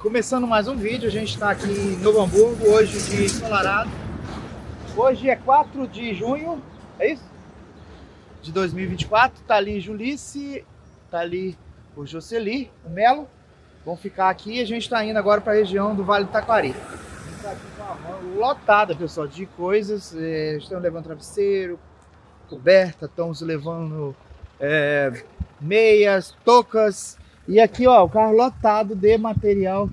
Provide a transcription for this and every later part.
Começando mais um vídeo, a gente está aqui em Novo Hamburgo, hoje de ensolarado. Hoje é 4 de junho, é isso? De 2024, tá ali Julice, tá ali o Jocely, o Melo. Vão ficar aqui e a gente está indo agora para a região do Vale do Taquari. Tá aqui com a lotada, pessoal, de coisas. É, estão levando travesseiro, coberta, estamos levando é, meias, toucas, e aqui, ó, o carro lotado de material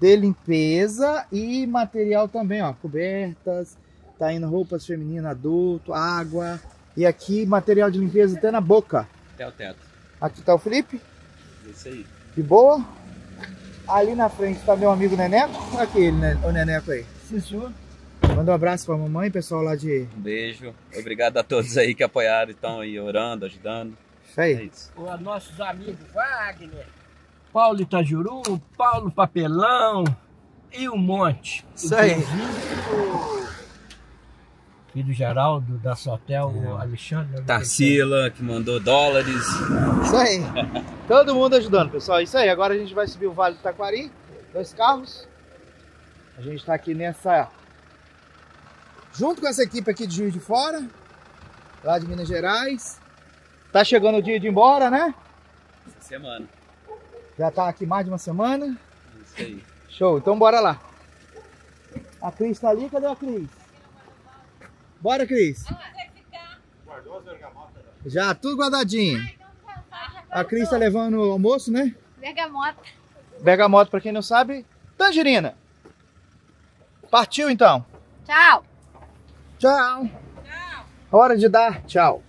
de limpeza e material também, ó, cobertas, tá indo roupas femininas, adulto, água. E aqui material de limpeza até na boca. Até o teto. Aqui tá o Felipe. Isso aí. De boa. Ali na frente tá meu amigo Neneco. Aqui ele, né, o Neneco aí. Sim, senhor. Manda um abraço pra mamãe, pessoal lá de... Um beijo. Obrigado a todos aí que apoiaram, estão aí orando, ajudando. Isso aí. É isso. Os nossos amigos Wagner, Paulo Itajuru, Paulo Papelão e um monte. Isso aí. Filho do Geraldo, da Sotel, o Alexandre. né? Tarsila, que mandou dólares. Isso aí. Todo mundo ajudando, pessoal. Isso aí. Agora a gente vai subir o Vale do Taquari. Dois carros. A gente está aqui nessa... Junto com essa equipe aqui de Juiz de Fora. Lá de Minas Gerais. Tá chegando o dia de ir embora, né? Essa semana. Já tá aqui mais de uma semana. Isso aí. Show. Então bora lá. A Cris tá ali. Cadê a Cris? Bora, Cris. Já, tudo guardadinho. A Cris tá levando o almoço, né? Bergamota. Bergamota, pra quem não sabe, tangerina. Partiu então. Tchau. Tchau. Hora de dar tchau.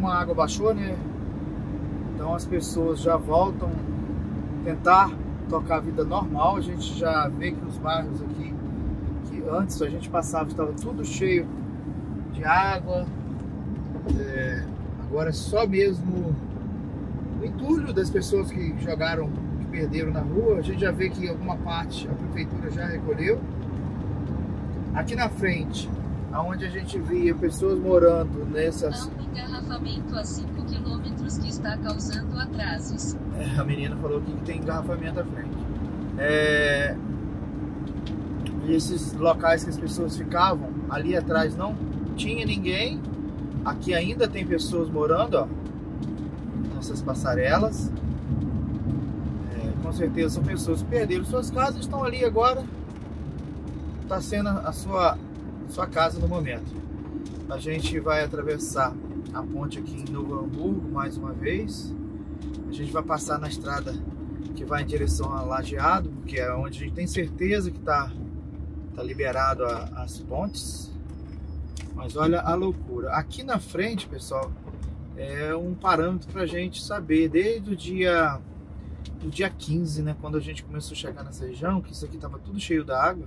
Como a água baixou, né? Então as pessoas já voltam tentar tocar a vida normal. A gente já vê que os bairros aqui, que antes a gente passava, estava tudo cheio de água. É, agora é só mesmo o entulho das pessoas que jogaram, que perderam na rua. A gente já vê que alguma parte a prefeitura já recolheu. Aqui na frente, aonde a gente via pessoas morando nessas. Há um engarrafamento a 5 quilômetros que está causando atrasos. É, a menina falou que tem engarrafamento à frente. É, e esses locais que as pessoas ficavam, ali atrás não tinha ninguém. Aqui ainda tem pessoas morando, ó. Nessas passarelas. É, com certeza são pessoas que perderam suas casas e estão ali agora. Está sendo a sua, sua casa no momento. A gente vai atravessar a ponte aqui em Novo Hamburgo mais uma vez. A gente vai passar na estrada que vai em direção a Lajeado, porque é onde a gente tem certeza que está tá liberado a- as pontes. Mas olha a loucura. Aqui na frente, pessoal, é um parâmetro para a gente saber desde o dia do dia 15, né, quando a gente começou a chegar nessa região, que isso aqui estava tudo cheio da água.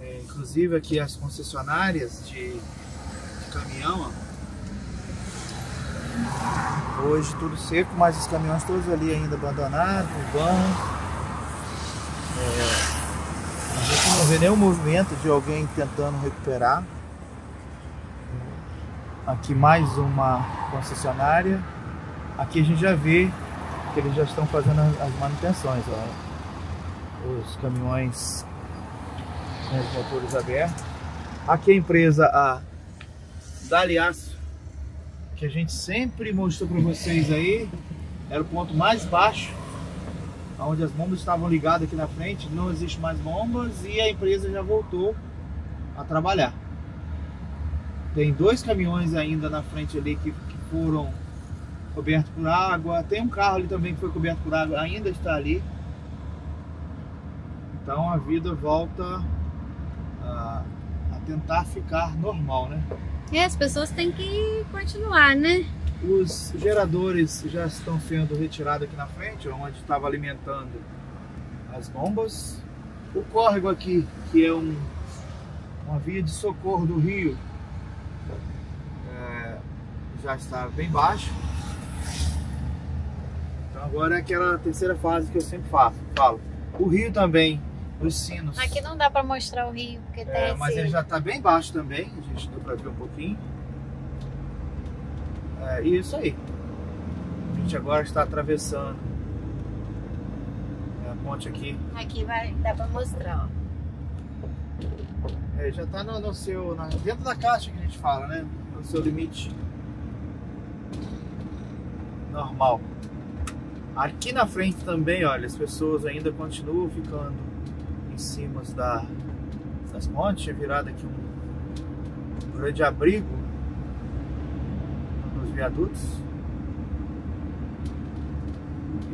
É, inclusive aqui as concessionárias de, de caminhão, Hoje tudo seco, mas os caminhões todos ali ainda abandonados, vão. É, a gente não vê nenhum movimento de alguém tentando recuperar. Aqui mais uma concessionária. Aqui a gente já vê que eles já estão fazendo as as manutenções. Ó. Os caminhões com os motores abertos. Aqui a empresa a Dali Aço que a gente sempre mostrou para vocês aí, era o ponto mais baixo, onde as bombas estavam ligadas aqui na frente, não existe mais bombas e a empresa já voltou a trabalhar. Tem dois caminhões ainda na frente ali que, que foram cobertos por água, tem um carro ali também que foi coberto por água, ainda está ali. Então a vida volta tentar ficar normal, né? E as pessoas têm que continuar, né? Os geradores já estão sendo retirados aqui na frente, onde estava alimentando as bombas. O córrego aqui, que é um, uma via de socorro do rio, é, já está bem baixo. Então agora é aquela terceira fase que eu sempre faço, falo. O rio também, os sinos. Aqui não dá pra mostrar o rio, porque tem É, esse... mas ele já está bem baixo também, a gente deu para ver um pouquinho. É, e isso aí. A gente agora está atravessando é a ponte aqui. Aqui vai, dá pra mostrar, ó. É, já está no, no seu. na- dentro da caixa que a gente fala, né? No seu limite normal. Aqui na frente também, olha, as pessoas ainda continuam ficando em cima da, das pontes. Tinha virado aqui um grande abrigo nos viadutos.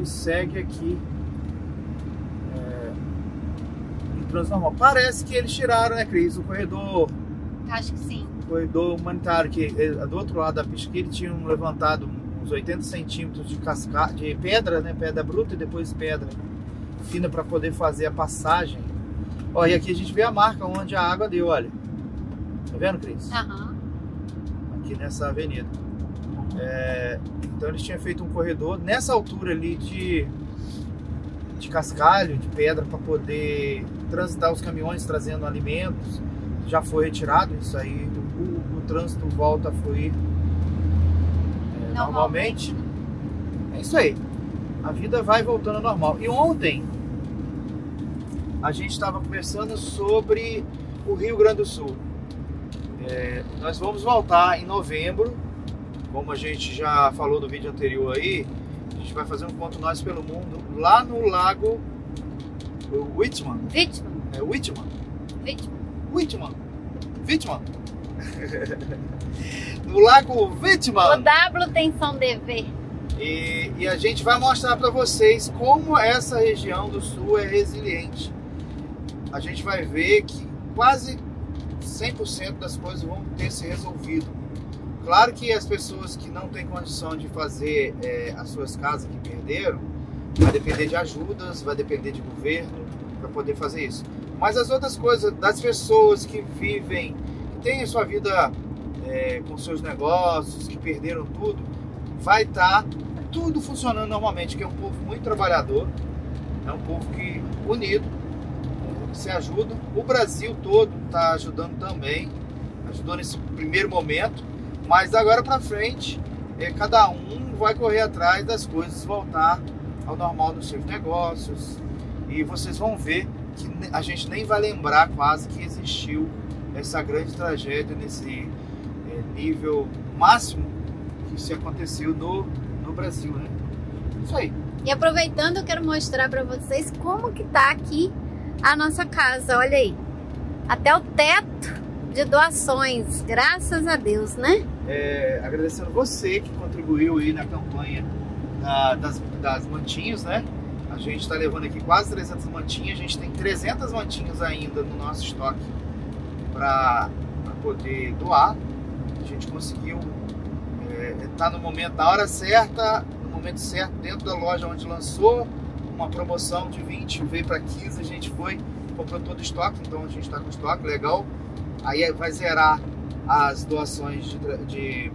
E segue aqui é, em trânsito normal. Parece que eles tiraram, né, Cris? O corredor Acho que sim. corredor humanitário que eh, do outro lado da pista que eles tinham levantado uns 80 centímetros de casca de pedra, né, pedra bruta e depois pedra fina para poder fazer a passagem. Ó, e aqui a gente vê a marca onde a água deu, olha. Tá vendo, Cris? Aham. Aqui nessa avenida. É, então eles tinham feito um corredor nessa altura ali de de cascalho, de pedra para poder transitar os caminhões trazendo alimentos. Já foi retirado isso aí, o, o trânsito volta a fluir é, normalmente. É isso aí. A vida vai voltando ao normal. E ontem a gente estava conversando sobre o Rio Grande do Sul. É, nós vamos voltar em novembro, como a gente já falou no vídeo anterior aí. A gente vai fazer um ponto nós pelo mundo lá no lago Whitman. Vítima, É Whitman. Whitman. Whitman. no lago O Whitman. W tem som de V. E, e a gente vai mostrar para vocês como essa região do sul é resiliente. A gente vai ver que quase 100% das coisas vão ter se resolvido. Claro que as pessoas que não têm condição de fazer é, as suas casas que perderam, vai depender de ajudas, vai depender de governo para poder fazer isso. Mas as outras coisas, das pessoas que vivem, que têm a sua vida é, com seus negócios, que perderam tudo, vai estar tudo funcionando normalmente, que é um povo muito trabalhador, é um povo que unido, se ajuda. O Brasil todo está ajudando também, ajudou nesse primeiro momento, mas agora para frente, é, cada um vai correr atrás das coisas voltar ao normal dos seus negócios e vocês vão ver que a gente nem vai lembrar quase que existiu essa grande tragédia nesse é, nível máximo que se aconteceu no, no Brasil, né? Isso aí. E aproveitando, eu quero mostrar pra vocês como que tá aqui a nossa casa. Olha aí. Até o teto de doações. Graças a Deus, né? É, agradecendo você que contribuiu aí na campanha da- das, das mantinhas, né? A gente está levando aqui quase 300 mantinhas. A gente tem 300 mantinhas ainda no nosso estoque para poder doar. A gente conseguiu estar no momento, na hora certa, no momento certo, dentro da loja onde lançou uma promoção de 20, veio para 15, a gente foi, comprou todo o estoque, então a gente está com estoque, legal. Aí vai zerar as doações de, de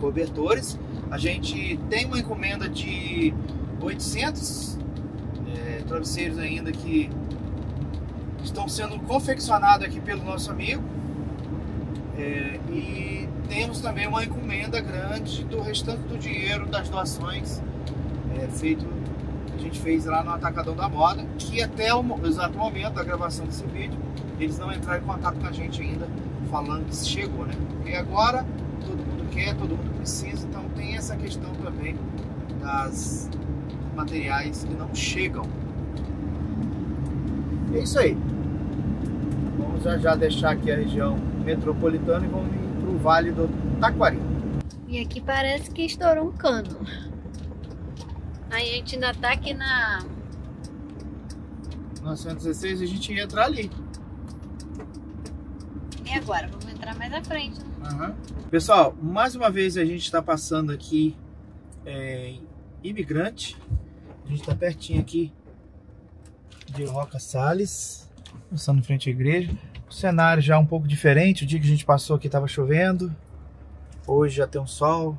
cobertores. A gente tem uma encomenda de 800 é, travesseiros ainda que estão sendo confeccionados aqui pelo nosso amigo. É, e temos também uma encomenda grande do restante do dinheiro das doações é, feito a gente fez lá no Atacadão da Moda, que até o exato momento da gravação desse vídeo, eles não entraram em contato com a gente ainda, falando que chegou, né? Porque agora todo mundo quer, todo mundo precisa, então tem essa questão também das materiais que não chegam. É isso aí. Vamos já já deixar aqui a região metropolitana e vamos ir para o Vale do Taquari. E aqui parece que estourou um cano. A gente ainda tá aqui na. 916 a gente ia entrar ali. E agora? Vamos entrar mais à frente. né? Pessoal, mais uma vez a gente está passando aqui é, em Imigrante. A gente está pertinho aqui de Roca Salles, passando em frente à igreja. O cenário já é um pouco diferente. O dia que a gente passou aqui estava chovendo. Hoje já tem um sol.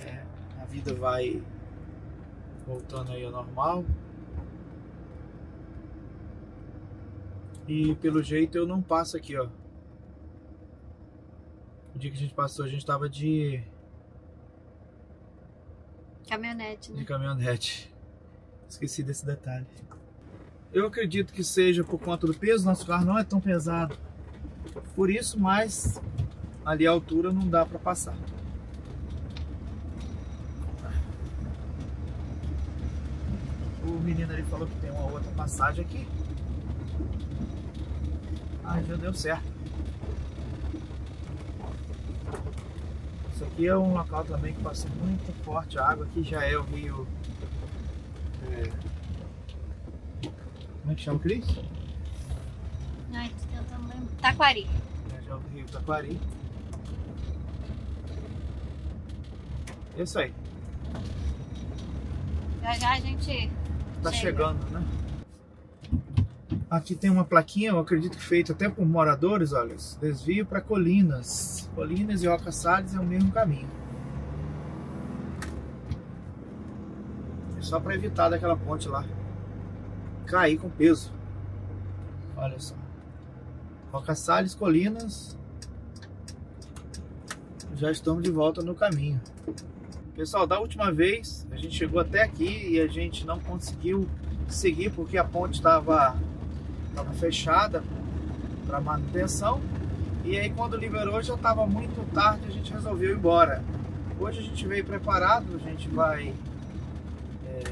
É, a vida vai voltando aí ao normal. E pelo jeito eu não passo aqui, ó. O dia que a gente passou, a gente tava de Caminhonete, de né? caminhonete. Esqueci desse detalhe. Eu acredito que seja por conta do peso, nosso carro não é tão pesado. Por isso, mas ali a altura não dá para passar. O menino ali falou que tem uma outra passagem aqui. Ah, já deu certo. Isso aqui é um local também que passa muito forte a água. Aqui já é o rio. é, Como é que chama, Cris? Ai, tô tentando lembrar. Taquari. É, já é o rio Taquari. É Isso aí. Já já a gente. Tá Chega. chegando, né? Aqui tem uma plaquinha, eu acredito que feita até por moradores, olha. Desvio para Colinas. Colinas e Roca Salles é o mesmo caminho. É só para evitar daquela ponte lá cair com peso. Olha só. Roca Salles, Colinas. Já estamos de volta no caminho. Pessoal, da última vez a gente chegou até aqui e a gente não conseguiu seguir porque a ponte estava fechada para manutenção. E aí quando liberou já estava muito tarde, a gente resolveu ir embora. Hoje a gente veio preparado, a gente vai é,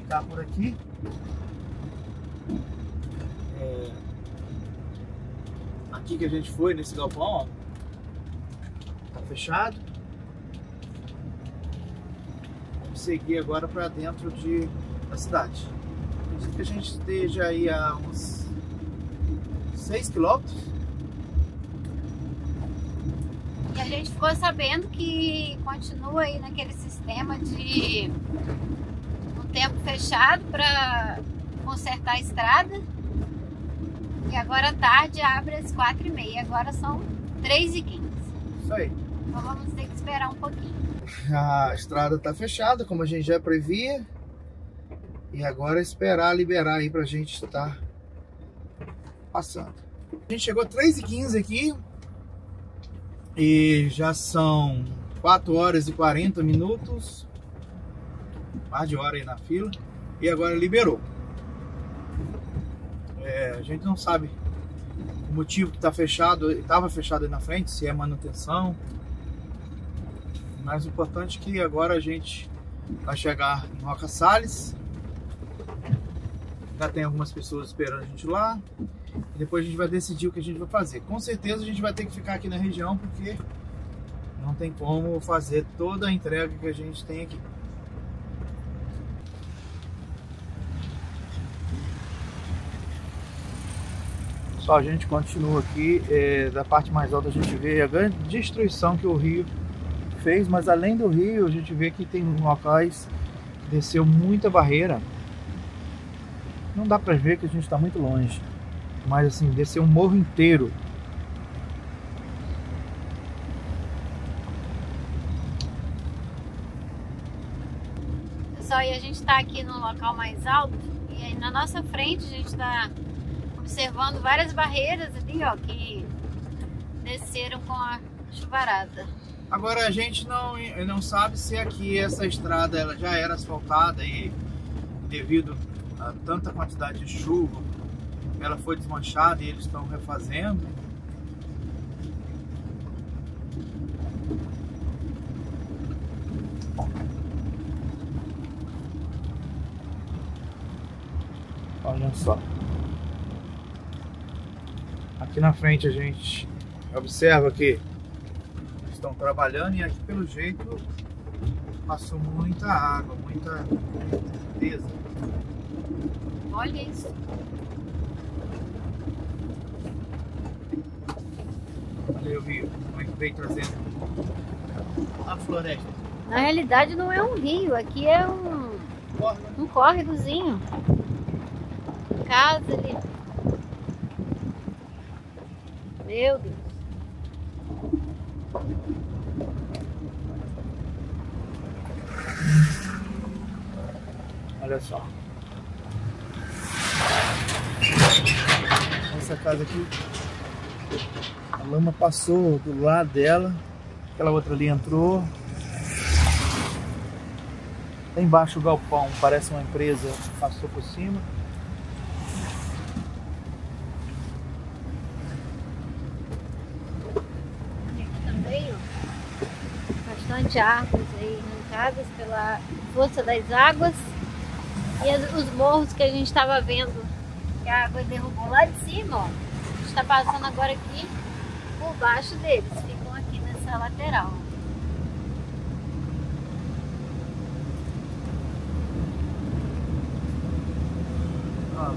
ficar por aqui. É, aqui que a gente foi nesse galpão, ó, tá fechado. Vamos seguir agora para dentro de, da cidade. Acredito que a gente esteja aí a uns 6 quilômetros. E a gente ficou sabendo que continua aí naquele sistema de um tempo fechado para consertar a estrada. E agora à tarde abre às 4h30. Agora são 3h15. Isso aí. Então vamos ter que esperar um pouquinho. A estrada está fechada, como a gente já previa. E agora é esperar liberar aí pra gente estar passando. A gente chegou 3h15 aqui. E já são 4 horas e 40 minutos. Mais de hora aí na fila. E agora liberou. É, a gente não sabe o motivo que está fechado. Estava fechado aí na frente, se é manutenção. Mas o importante é que agora a gente vai chegar em Roca Salles. Já tem algumas pessoas esperando a gente lá. E depois a gente vai decidir o que a gente vai fazer. Com certeza a gente vai ter que ficar aqui na região porque não tem como fazer toda a entrega que a gente tem aqui. Só a gente continua aqui, é, da parte mais alta a gente vê a grande destruição que o rio fez, mas além do rio a gente vê que tem locais que desceu muita barreira. Não dá pra ver que a gente está muito longe, mas assim, desceu um morro inteiro. Pessoal, e a gente está aqui no local mais alto. E na nossa frente a gente está observando várias barreiras ali, ó, que desceram com a chuvarada. Agora a gente não, não sabe se aqui essa estrada ela já era asfaltada e devido a tanta quantidade de chuva ela foi desmanchada e eles estão refazendo. Olha só. Aqui na frente a gente observa que trabalhando e aqui pelo jeito passou muita água, muita limpeza. Olha isso. Olha o rio, como é que veio trazendo a floresta. Na realidade não é um rio, aqui é um, um córregozinho. Casa ali. Meu Deus. Olha só. Essa casa aqui, a lama passou do lado dela, aquela outra ali entrou. Lá embaixo o galpão parece uma empresa passou por cima. Bastante árvores aí arrancadas pela força das águas. E os morros que a gente estava vendo, que a água derrubou lá de cima, ó. A gente está passando agora aqui por baixo deles, ficam aqui nessa lateral. Ah,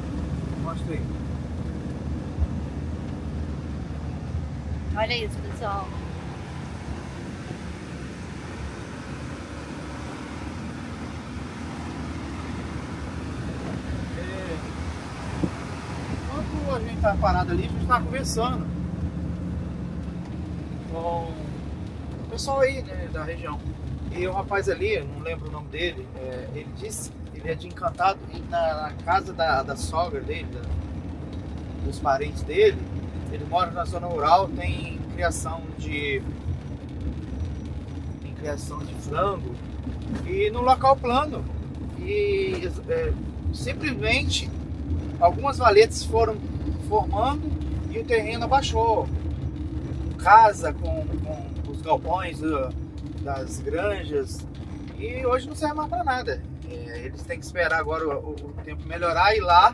mostra aí. Olha isso, pessoal. É, Enquanto a gente parado ali, a gente tá conversando com o pessoal aí né, da região. E o rapaz ali, não lembro o nome dele, é, ele disse ele é de encantado e na, na casa da, da sogra dele, da- dos parentes dele, ele mora na zona rural, tem criação de. tem criação de frango e no local plano. E é, simplesmente algumas valetas foram formando e o terreno abaixou. Casa com, com os galpões uh, das granjas e hoje não serve mais para nada. É, eles têm que esperar agora o, o tempo melhorar e lá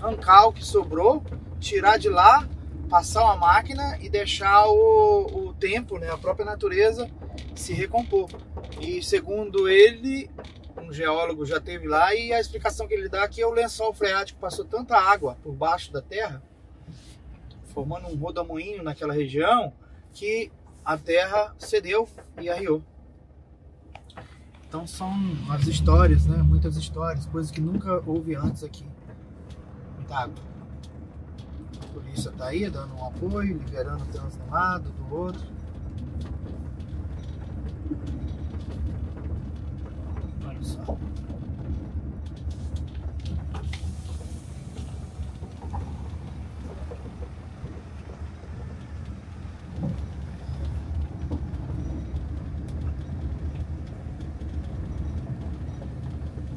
arrancar o que sobrou, tirar de lá, passar uma máquina e deixar o, o tempo, né, a própria natureza se recompor. E segundo ele, geólogo já teve lá e a explicação que ele dá é que o lençol freático passou tanta água por baixo da terra, formando um rodamuinho naquela região, que a terra cedeu e arriou. Então são as histórias, né? Muitas histórias, coisas que nunca houve antes aqui. Muita água. A polícia tá aí dando um apoio, liberando o trânsito de um lado, do outro. Olha só.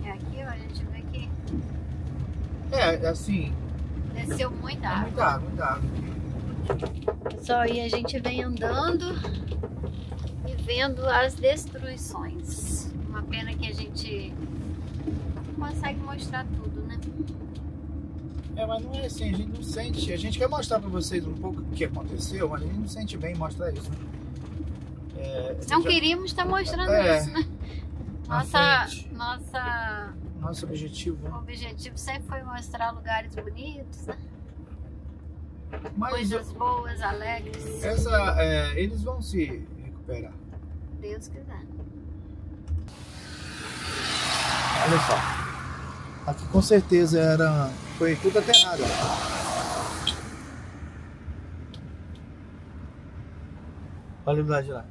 É aqui, ó, a gente vê que É, assim, desceu muita é água. muita água, muita água. Só aí a gente vem andando e vendo as destruições. Uma pena que a gente consegue mostrar tudo, né? É, mas não é assim, a gente não sente. A gente quer mostrar pra vocês um pouco o que aconteceu, mas a gente não sente bem mostrar isso. né? É, Não já- queríamos estar mostrando É. isso, né? Nossa, nossa Nosso objetivo, né? objetivo sempre foi mostrar lugares bonitos, né? Mas coisas boas, alegres. essa, é, eles vão se recuperar. Deus quiser. Olha só. Aqui com certeza era. Foi tudo aterrado. Olha o lado de lá.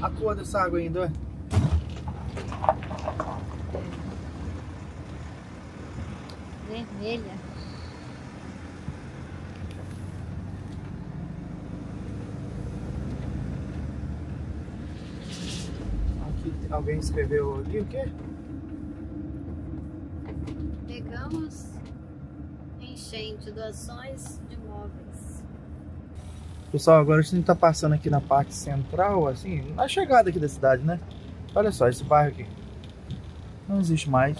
A cor dessa água ainda, é? Vermelha. Aqui alguém escreveu ali o quê? Pegamos enchente, doações de móveis. Pessoal, agora a gente tá passando aqui na parte central, assim, na chegada aqui da cidade, né? Olha só, esse bairro aqui. Não existe mais.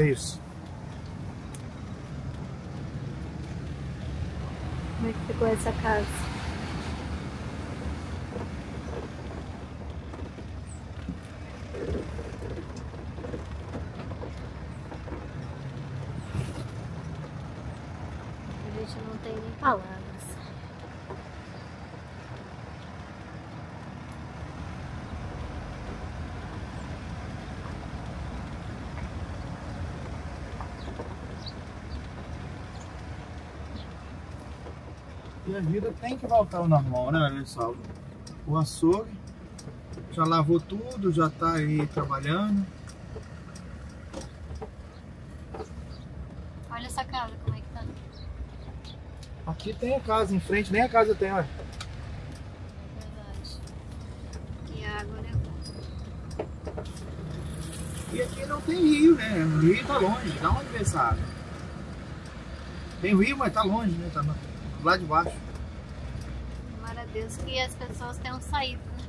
Olha isso. Como é que ficou essa casa? A gente não tem nem palavras. E a vida tem que voltar ao normal, né, pessoal? O açougue já lavou tudo, já tá aí trabalhando. Olha essa casa, como é que tá. Aqui tem a casa em frente, nem a casa tem, olha. Verdade. E a água, né? E aqui não tem rio, né? O rio tá longe. Da onde vem essa água? Tem rio, mas tá longe, né? Tá lá de baixo. Deus que as pessoas tenham saído, né?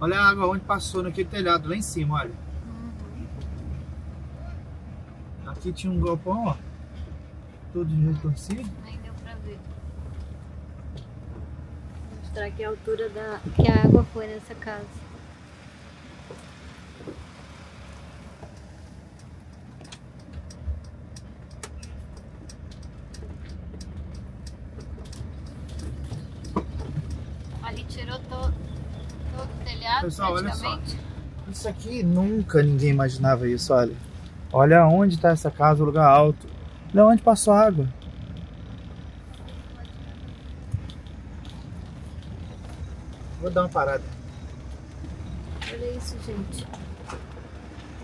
Olha a água onde passou naquele telhado, lá em cima, olha. Aqui tinha um galpão, ó. Todo retorcido. Nem deu pra ver. Vou mostrar aqui a altura da que a água foi nessa casa. Ali tirou to- todo o telhado Pessoal, olha só. Isso aqui nunca ninguém imaginava isso, olha. Olha onde está essa casa, o lugar alto. Olha onde passou a água. Vou dar uma parada. Olha isso, gente.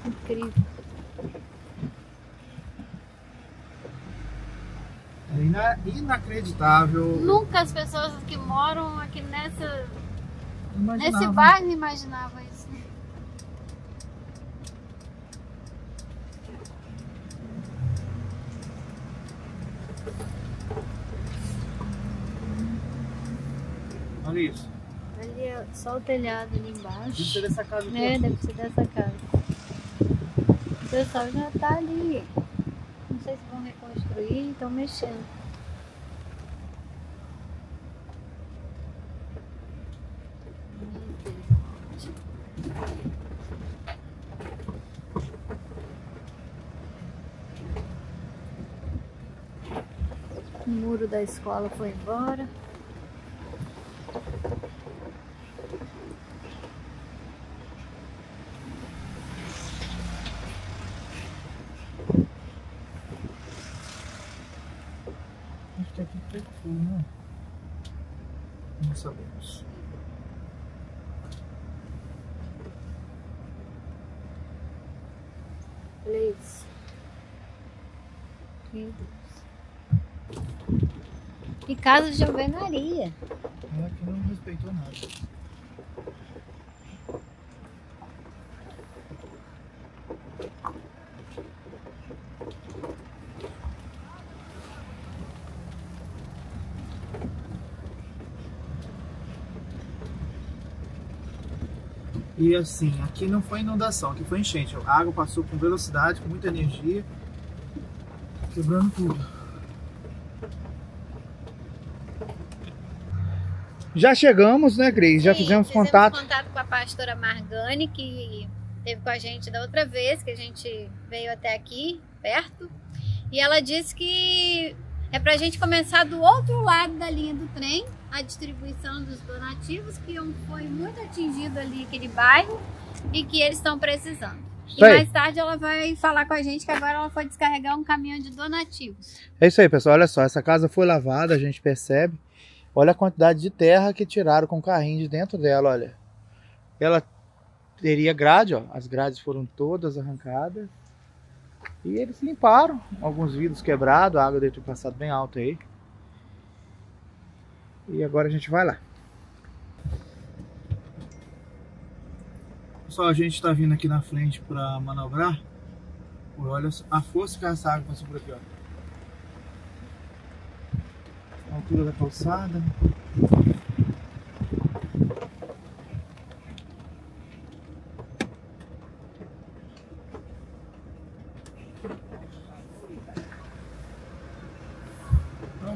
Incrível. É ina- inacreditável. Nunca as pessoas que moram aqui nessa, nesse bairro imaginavam isso. Olha isso. Ali é só o telhado ali embaixo. Isso é dessa casa. É, deve ser dessa casa. O pessoal já tá ali. Não sei se vão reconstruir, estão mexendo. O muro da escola foi embora. Acho que aqui foi tudo, né? Não sabemos. Olha isso. Meu Deus. Casa de alvenaria. É que não respeitou nada. E assim, aqui não foi inundação, aqui foi enchente. A água passou com velocidade, com muita energia, quebrando tudo. Já chegamos, né, Cris? Já Sim, fizemos contato. contato com a pastora Margani, que esteve com a gente da outra vez, que a gente veio até aqui, perto. E ela disse que é pra gente começar do outro lado da linha do trem, a distribuição dos donativos, que foi muito atingido ali aquele bairro e que eles estão precisando. E mais tarde ela vai falar com a gente que agora ela foi descarregar um caminhão de donativos. É isso aí, pessoal. Olha só, essa casa foi lavada, a gente percebe. Olha a quantidade de terra que tiraram com o carrinho de dentro dela, olha. Ela teria grade, ó. As grades foram todas arrancadas. E eles limparam. Alguns vidros quebrados, a água deve ter passado bem alta aí. E agora a gente vai lá. Pessoal, a gente está vindo aqui na frente para manobrar. Olha a força que essa água passou por aqui, ó. A altura da calçada.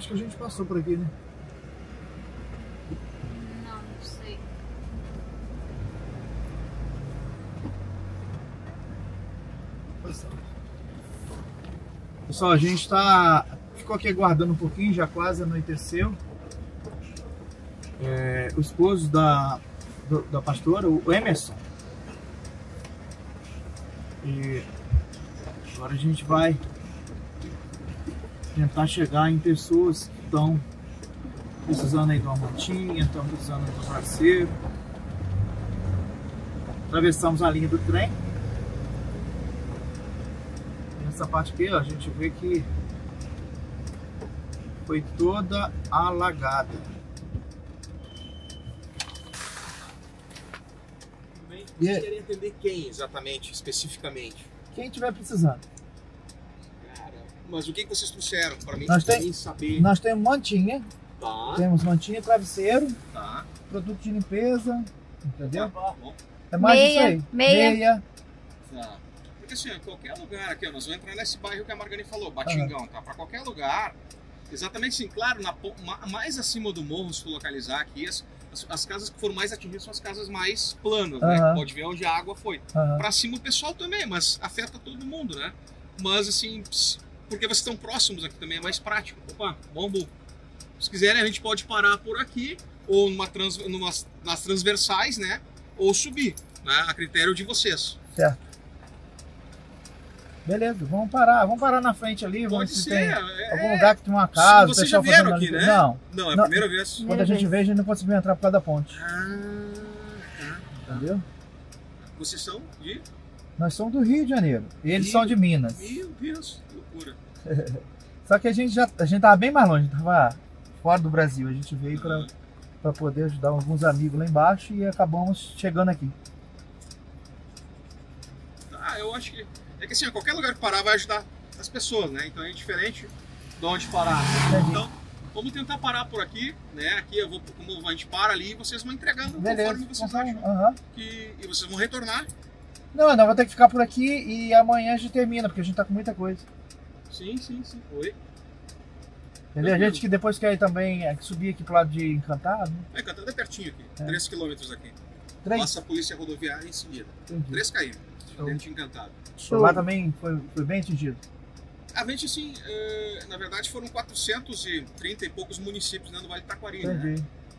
Acho que a gente passou por aqui, né? Não, não sei. Pessoal, a gente tá. Ficou aqui aguardando um pouquinho, já quase anoiteceu. É, o esposo da, do- da pastora, o Emerson. E agora a gente vai tentar chegar em pessoas que estão precisando aí de uma montinha, estão precisando de um parceiro. Atravessamos a linha do trem. Nessa parte aqui, ó, a gente vê que foi toda alagada. Bem, E Vocês é- querem atender quem exatamente, especificamente? Quem estiver precisando. Cara, mas o que vocês trouxeram para mim, Nós tem- saber? Nós temos mantinha, Tá, temos mantinha, travesseiro, tá. produto de limpeza, entendeu? Tá. É mais Meia, isso aí. meia. meia. Tá. Porque assim, qualquer lugar aqui, nós vamos entrar nesse bairro que a Margani falou, Batingão, tá? Para qualquer lugar. Exatamente assim, claro, na, mais acima do morro, se tu localizar aqui, as, as, as casas que foram mais atingidas são as casas mais planas, né? Aham. Pode ver onde a água foi. Aham. Pra cima o pessoal também, mas afeta todo mundo, né? Mas assim, porque vocês estão próximos aqui também, é mais prático. Opa, bom, Se quiserem, a gente pode parar por aqui, ou numa trans, numas, nas transversais, né? Ou subir, né? A critério de vocês. Certo. Beleza, vamos parar. Vamos parar na frente ali, vamos ver se tem é- algum lugar que tem uma casa, Vocês já vieram aqui, ali- né? Não. Não, é a Não. primeira vez. Quando a gente veio, a gente não conseguiu entrar por causa da ponte. Ah, tá. Entendeu? Vocês são de. Nós somos do Rio de Janeiro. E eles Rio. são de Minas. Meu Deus, que loucura. Só que a gente já a gente tava bem mais longe, tava fora do Brasil. A gente veio para para poder ajudar alguns amigos lá embaixo e acabamos chegando aqui. Ah, eu acho que. É que assim, qualquer lugar que parar vai ajudar as pessoas, né? Então é diferente de onde parar. Então, vamos tentar parar por aqui, né? Aqui eu vou, como a gente para ali e vocês vão entregando Beleza. conforme vocês Então, acham aham. que. E vocês vão retornar. Não, não, vai ter que ficar por aqui e amanhã a gente termina, porque a gente tá com muita coisa. Sim, sim, sim. Oi. Entendeu? A gente que depois quer ir também é, subir aqui pro lado de Encantado. né? É, Cantando é pertinho aqui. É. 3 km aqui. Três. Passa a polícia rodoviária em seguida. Entendi. 3 km. Show. Dentro de encantado. Lá também foi, foi bem atingido. A gente, assim, eh, na verdade foram 430 e poucos municípios dentro do Vale do Taquari, né?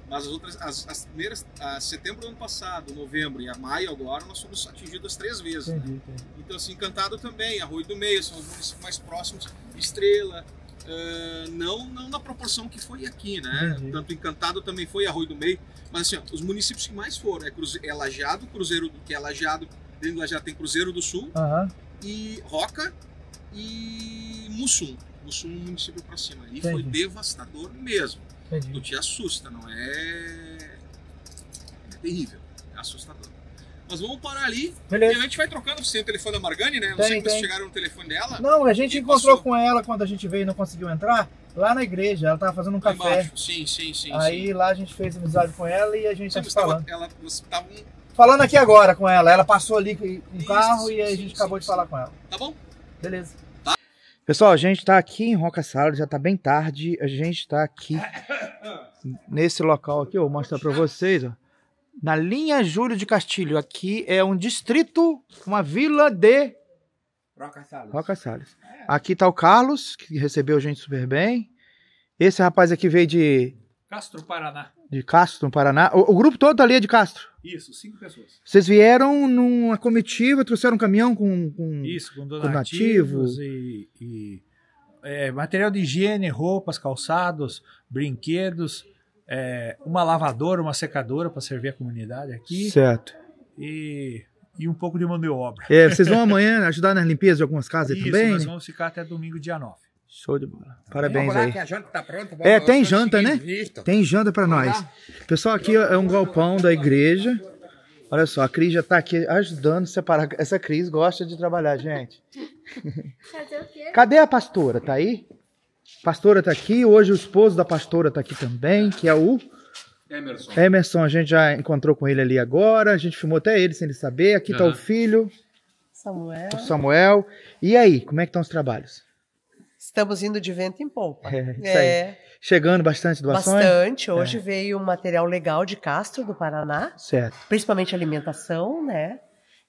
Mas as outras, as, as primeiras, a setembro do ano passado, novembro e a maio agora, nós fomos atingidos três vezes. né? Entendi, entendi. Então, assim, Encantado também, Arroio do Meio, são os municípios mais próximos, Estrela, eh, não, não na proporção que foi aqui, né? Entendi. Tanto Encantado também foi Arroio do Meio, mas assim, ó, os municípios que mais foram é, Cruze, é Lajeado, Cruzeiro, do- que é Lajeado, dentro de Lajeado tem Cruzeiro do Sul, e Roca e Mussum. Mussum, um município pra cima. E Entendi. foi devastador mesmo. Tu Entendi. te assusta, não é. É terrível. É assustador. Mas vamos parar ali. E a Beleza. gente vai trocando. Tem o telefone da Margani, né? Não Tem, sei se vocês chegaram no telefone dela. Não, a gente encontrou passou. com ela quando a gente veio e não conseguiu entrar, lá na igreja. Ela tava fazendo um Lá café. embaixo. Sim, sim, sim. Aí sim. lá a gente fez amizade com ela e a gente Sim, tá mas se tava, falando. ela. Falando aqui agora com ela. Ela passou ali com o carro e a gente acabou de falar com ela. Tá bom? Beleza. Pessoal, a gente tá aqui em Roca Salles, já tá bem tarde. A gente tá aqui nesse local aqui, eu vou mostrar pra vocês, ó. Na linha Júlio de Castilho. Aqui é um distrito, uma vila de Roca Salles. Aqui tá o Carlos, que recebeu a gente super bem. Esse rapaz aqui veio de, Castro, Paraná. de Castro, no Paraná. O, o grupo todo ali é de Castro. Isso, cinco pessoas. Vocês vieram numa comitiva, trouxeram um caminhão com. com... Isso, com nativo. donativos e, e, é, material de higiene, roupas, calçados, brinquedos, é, uma lavadora, uma secadora para servir a comunidade aqui Certo. e, e um pouco de mão de obra. É, vocês vão amanhã ajudar nas limpezas de algumas casas Isso, também? nós né? vamos ficar até domingo, dia 9. Show de bola. Parabéns lá aí. que a janta tá pronta. É, vamos- tem janta, né? visto. Tem janta pra nós. Pessoal, aqui é um galpão da igreja. Olha só, a Cris já tá aqui ajudando a separar. Essa Cris gosta de trabalhar, gente. Fazer o quê? Cadê a pastora? Tá aí? Pastora tá aqui. Hoje o esposo da pastora tá aqui também, que é o Emerson. Emerson. A gente já encontrou com ele ali agora. A gente filmou até ele sem ele saber. Aqui tá o filho, Samuel. o Samuel. E aí, como é que estão os trabalhos? Estamos indo de vento em polpa. É, isso É, Chegando bastante doações? bastante. Hoje veio um material legal de Castro, do Paraná, Certo. principalmente alimentação, né?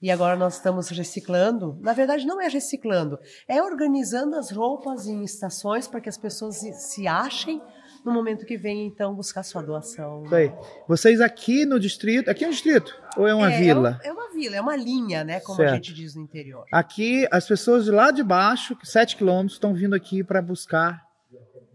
E agora nós estamos reciclando. Na verdade, não é reciclando, é organizando as roupas em estações para que as pessoas se achem no momento que vem, então, buscar sua doação. Isso aí. Vocês aqui no distrito. Aqui é um distrito? Ou é uma é, vila? É, um- é uma vila, é uma linha, né? Como a Certo. gente diz no interior. Aqui, as pessoas de lá de baixo, 7 quilômetros, estão vindo aqui para buscar.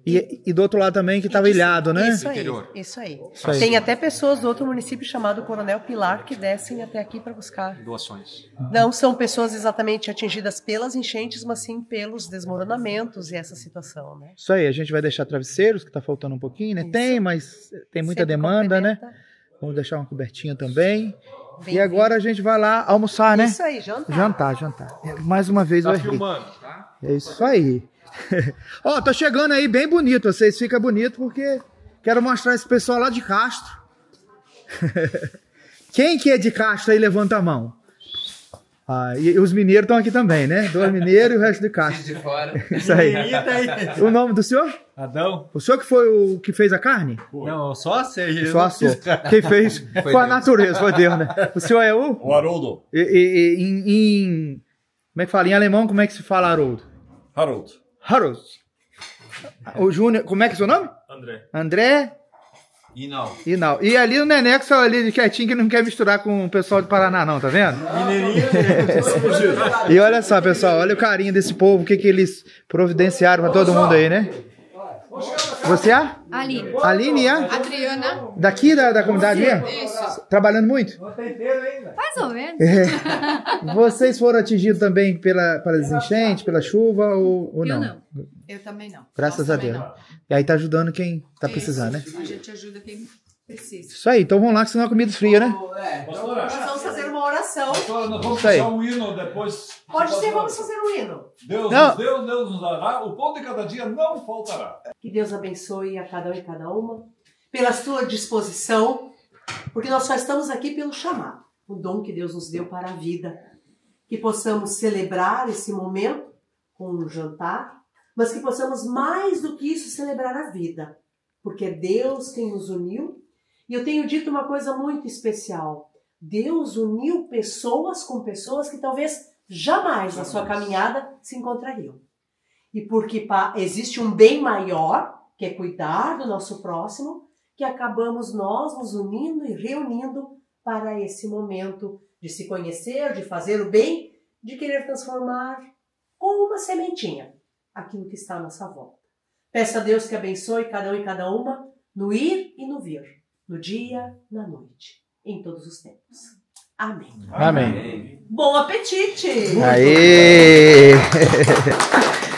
E, e do outro lado também, que estava ilhado, né? Isso aí, Interior. isso aí. Isso aí. Tem até pessoas do outro município chamado Coronel Pilar que descem até aqui para buscar. Doações. Não são pessoas exatamente atingidas pelas enchentes, mas sim pelos desmoronamentos e essa situação, né? Isso aí, a gente vai deixar travesseiros, que tá faltando um pouquinho, né? Isso. Tem, mas tem muita Sempre demanda, né? complementa. Vamos deixar uma cobertinha também. Bem e agora a gente vai lá almoçar, né? Isso aí, jantar. Jantar, jantar. Mais uma vez Tá eu errei. filmando, tá? É isso aí. Ó, tô chegando aí bem bonito. Vocês ficam bonito porque quero mostrar esse pessoal lá de Castro. Quem que é de Castro aí levanta a mão. Ah, e, e os mineiros estão aqui também, né? Dois mineiros e o resto de Castro. De fora. Isso aí. O nome do senhor? Adão? O senhor que foi o que fez a carne? Não, só sei. Só assou. Quem fez foi, a Deus. natureza, foi Deus, né? O senhor é o? O Haroldo. E, e- e- em, em- Como é que fala? Em alemão, como é que se fala Haroldo? Harold. Harold. O Júnior, como é que é o seu nome? André. André E não. e não. E ali o Neneco só ali de quietinho que não quer misturar com o pessoal de Paraná, não, tá vendo? E olha só, pessoal, olha o carinho desse povo, o que, que eles providenciaram pra todo mundo aí, né? Você é? Aline. Aline, é? Adriana. Daqui da, da comunidade mesmo? Trabalhando muito? Mais ou menos. Vocês foram atingidos também pela, pelas enchentes, pela chuva ou, ou Eu não? não. Eu também não. Graças Nós a Deus. não. E aí tá ajudando quem tá Isso. precisando, né? A gente ajuda quem precisa. Isso aí, então vamos lá que senão a comida esfria, né? Pastora, Nós vamos fazer uma oração. pastora, nós vamos puxar um hino depois. Pode ser, vamos fazer um hino. Deus Não. nos deu, Deus nos dará. O pão de cada dia não faltará. Que Deus abençoe a cada um e cada uma, pela sua disposição, porque nós só estamos aqui pelo chamado, o dom que Deus nos deu para a vida. Que possamos celebrar esse momento com um jantar, mas que possamos mais do que isso celebrar a vida, porque é Deus quem nos uniu. E eu tenho dito uma coisa muito especial: Deus uniu pessoas com pessoas que talvez jamais na sua caminhada se encontrariam. E porque existe um bem maior, que é cuidar do nosso próximo, que acabamos nós nos unindo e reunindo para esse momento de se conhecer, de fazer o bem, de querer transformar com uma sementinha aquilo que está à nossa volta. Peço a Deus que abençoe cada um e cada uma no ir e no vir, no dia, na noite, em todos os tempos. Amém. Amém. Bom apetite! Aê!